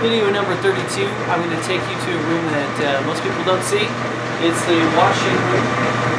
Video number 32, I'm going to take you to a room that uh, most people don't see. It's the washing room